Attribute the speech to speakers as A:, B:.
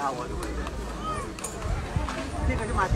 A: 啊，我。这个是马。